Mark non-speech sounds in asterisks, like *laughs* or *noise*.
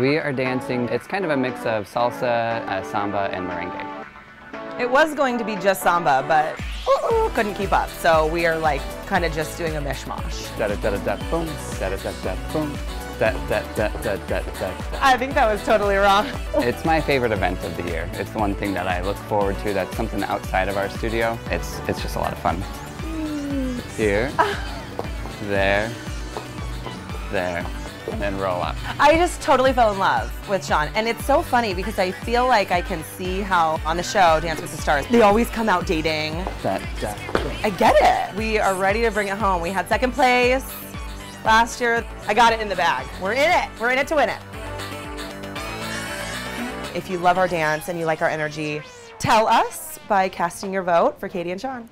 We are dancing, it's kind of a mix of salsa, uh, samba, and merengue. It was going to be just samba, but ooh, ooh, couldn't keep up. So we are like kind of just doing a mishmash. Da da da da da boom, da da da da boom, da da da da da da. I think that was totally wrong. *laughs* It's my favorite event of the year. It's the one thing that I look forward to. That's something outside of our studio. It's it's just a lot of fun. Here, there, there, and then roll up. I just totally fell in love with Shawn. And it's so funny because I feel like I can see how on the show, Dance with the Stars, they always come out dating. Da, da. I get it. We are ready to bring it home. We had second place last year. I got it in the bag. We're in it. We're in it to win it. If you love our dance and you like our energy, tell us by casting your vote for Katy and Shawn.